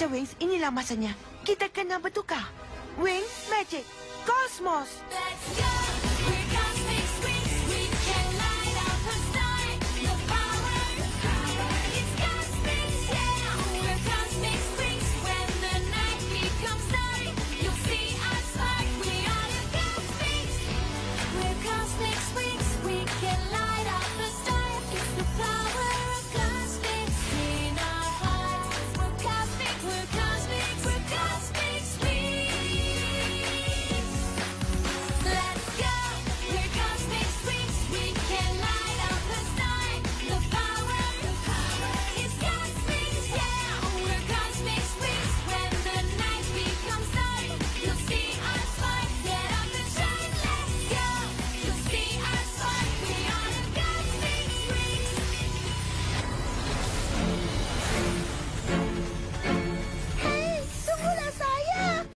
Dr. Wings, inilah masanya. Kita kena bertukar. Wings Magic Cosmos. Let's go!